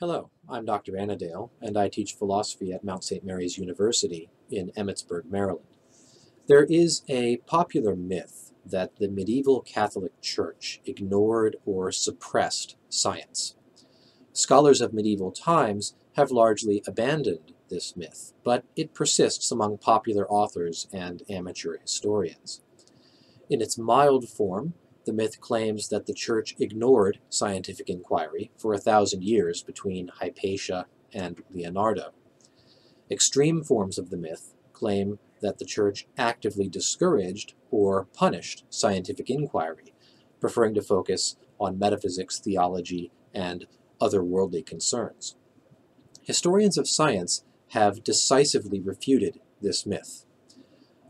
Hello, I'm Dr. Anadale, and I teach philosophy at Mount St. Mary's University in Emmitsburg, Maryland. There is a popular myth that the medieval Catholic Church ignored or suppressed science. Scholars of medieval times have largely abandoned this myth, but it persists among popular authors and amateur historians. In its mild form, the myth claims that the church ignored scientific inquiry for a thousand years between Hypatia and Leonardo. Extreme forms of the myth claim that the church actively discouraged or punished scientific inquiry, preferring to focus on metaphysics, theology, and other worldly concerns. Historians of science have decisively refuted this myth.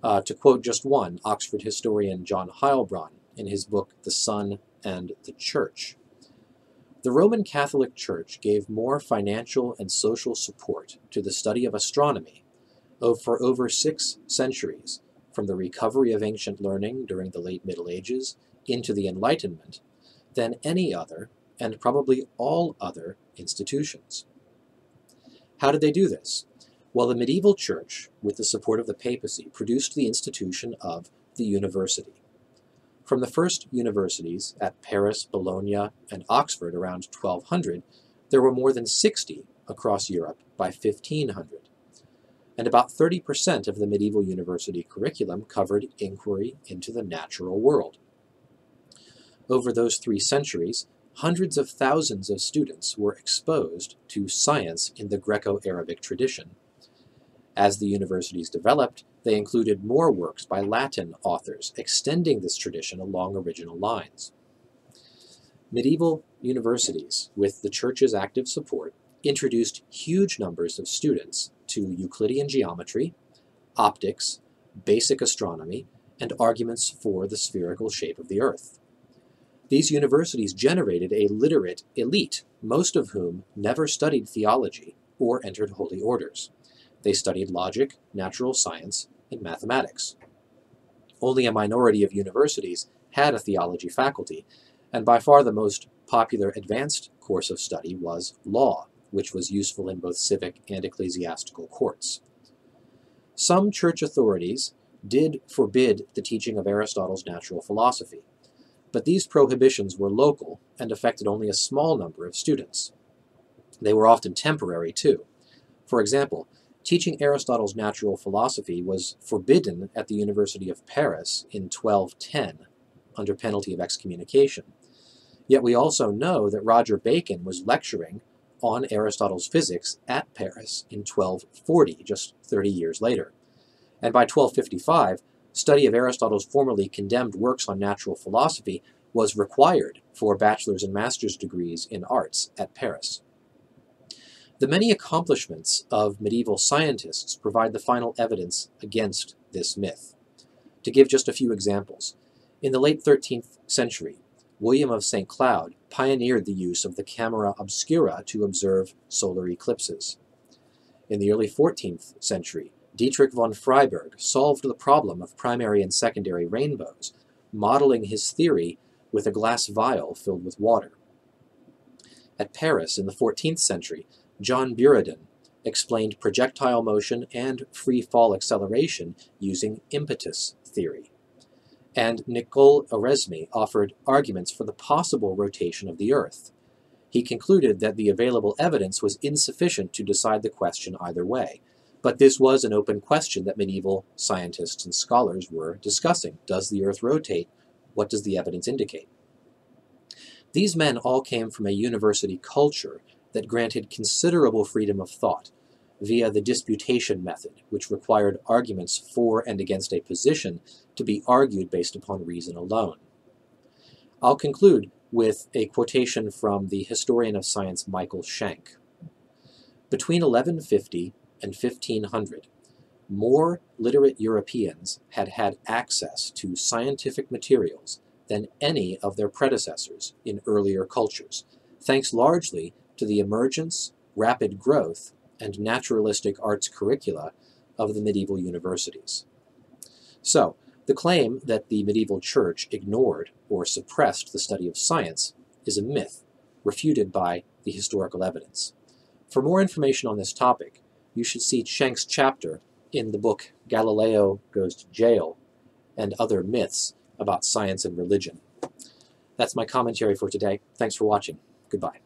Uh, to quote just one, Oxford historian John Heilbron in his book The Sun and the Church. The Roman Catholic Church gave more financial and social support to the study of astronomy for over six centuries, from the recovery of ancient learning during the late Middle Ages into the Enlightenment, than any other, and probably all other, institutions. How did they do this? Well, the medieval church, with the support of the papacy, produced the institution of the university. From the first universities at Paris, Bologna, and Oxford around 1200, there were more than 60 across Europe by 1500. And about 30% of the medieval university curriculum covered inquiry into the natural world. Over those three centuries, hundreds of thousands of students were exposed to science in the Greco-Arabic tradition. As the universities developed, they included more works by Latin authors, extending this tradition along original lines. Medieval universities, with the Church's active support, introduced huge numbers of students to Euclidean geometry, optics, basic astronomy, and arguments for the spherical shape of the Earth. These universities generated a literate elite, most of whom never studied theology or entered holy orders. They studied logic, natural science, and mathematics. Only a minority of universities had a theology faculty, and by far the most popular advanced course of study was law, which was useful in both civic and ecclesiastical courts. Some church authorities did forbid the teaching of Aristotle's natural philosophy, but these prohibitions were local and affected only a small number of students. They were often temporary, too. For example, teaching Aristotle's natural philosophy was forbidden at the University of Paris in 1210 under penalty of excommunication. Yet we also know that Roger Bacon was lecturing on Aristotle's physics at Paris in 1240, just 30 years later. And by 1255, study of Aristotle's formerly condemned works on natural philosophy was required for bachelor's and master's degrees in arts at Paris. The many accomplishments of medieval scientists provide the final evidence against this myth. To give just a few examples, in the late 13th century, William of St. Cloud pioneered the use of the camera obscura to observe solar eclipses. In the early 14th century, Dietrich von Freiberg solved the problem of primary and secondary rainbows, modeling his theory with a glass vial filled with water. At Paris in the 14th century, John Buridan explained projectile motion and free fall acceleration using impetus theory. And Nicole Oresme offered arguments for the possible rotation of the Earth. He concluded that the available evidence was insufficient to decide the question either way, but this was an open question that medieval scientists and scholars were discussing. Does the Earth rotate? What does the evidence indicate? These men all came from a university culture that granted considerable freedom of thought via the disputation method, which required arguments for and against a position to be argued based upon reason alone. I'll conclude with a quotation from the historian of science Michael Shank. Between 1150 and 1500, more literate Europeans had had access to scientific materials than any of their predecessors in earlier cultures, thanks largely to the emergence, rapid growth, and naturalistic arts curricula of the medieval universities. So, the claim that the medieval church ignored or suppressed the study of science is a myth, refuted by the historical evidence. For more information on this topic, you should see Shank's chapter in the book Galileo Goes to Jail and Other Myths about Science and Religion. That's my commentary for today. Thanks for watching. Goodbye.